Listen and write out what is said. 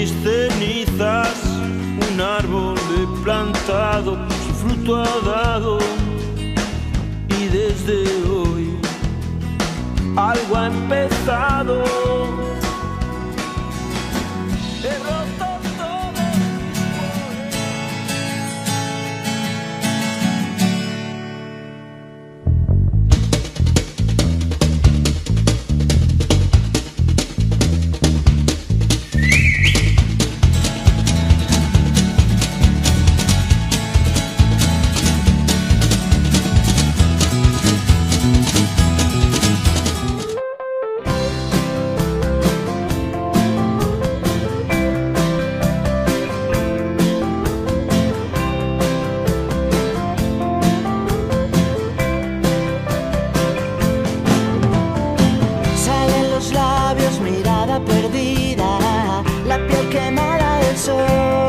mis cenizas un árbol he plantado, su fruto ha dado y desde hoy algo ha empezado. La piel quemada del sol